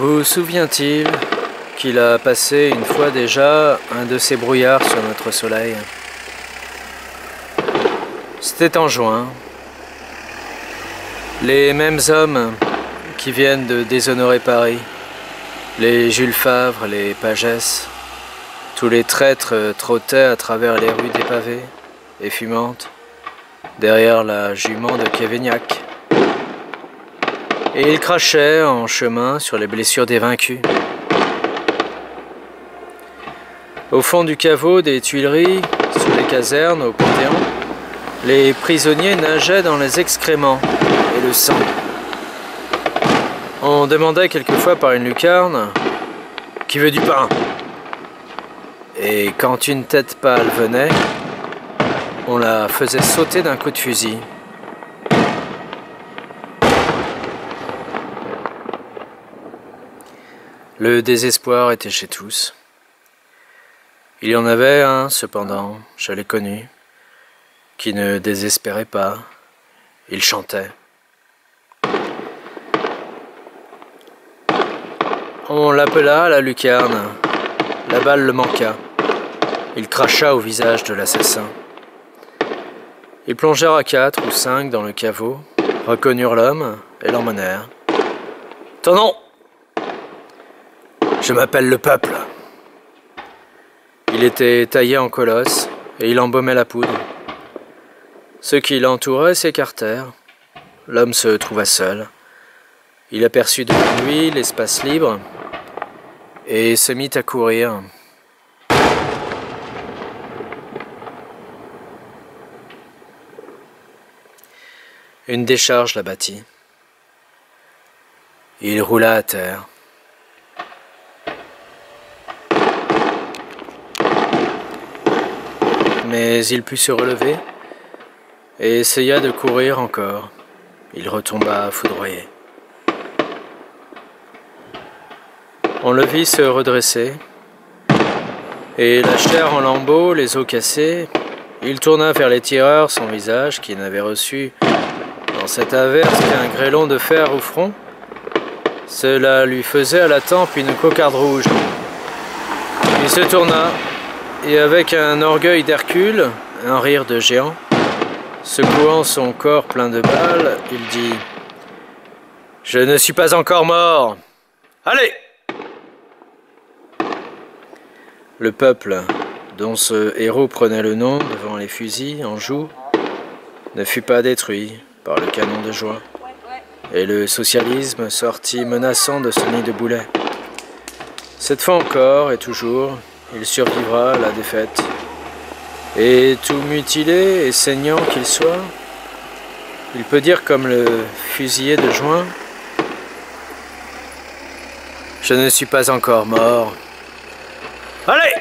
Vous souvient-il qu'il a passé une fois déjà un de ces brouillards sur notre soleil? C'était en juin. Les mêmes hommes qui viennent de déshonorer Paris, les Jules Favre, les Pagès, tous les traîtres trottaient à travers les rues dépavées et fumantes, derrière la jument de Kévignac. Et ils crachaient en chemin sur les blessures des vaincus. Au fond du caveau des Tuileries, sous les casernes, au Panthéon, les prisonniers nageaient dans les excréments et le sang. On demandait quelquefois par une lucarne Qui veut du pain? Et quand une tête pâle venait, on la faisait sauter d'un coup de fusil. Le désespoir était chez tous. Il y en avait un, cependant, je l'ai connu, qui ne désespérait pas. Il chantait. On l'appela la lucarne. La balle le manqua. Il cracha au visage de l'assassin. Ils plongèrent à quatre ou cinq dans le caveau, reconnurent l'homme et l'emmenèrent. Nom Je m'appelle le peuple. Il était taillé en colosse et il embaumait la poudre. Ceux qui l'entouraient s'écartèrent. L'homme se trouva seul. Il aperçut devant lui l'espace libre et se mit à courir. Une décharge l'abattit. Il roula à terre. Mais il put se relever et essaya de courir encore. Il retomba foudroyé. On le vit se redresser, et la chair en lambeaux, les os cassés, il tourna vers les tireurs son visage qui n'avait reçu dans cette averse qu'un grêlon de fer au front. Cela lui faisait à la tempe une cocarde rouge. Il se tourna, et avec un orgueil d'Hercule, un rire de géant, secouant son corps plein de balles, il dit Je ne suis pas encore mort. Allez Le peuple, dont ce héros prenait le nom devant les fusils en joue, ne fut pas détruit par le canon de joie, et le socialisme sortit menaçant de ce nid de boulets. Cette fois encore et toujours, il survivra à la défaite. Et tout mutilé et saignant qu'il soit, il peut dire comme le fusillé de juin, Je ne suis pas encore mort. Allez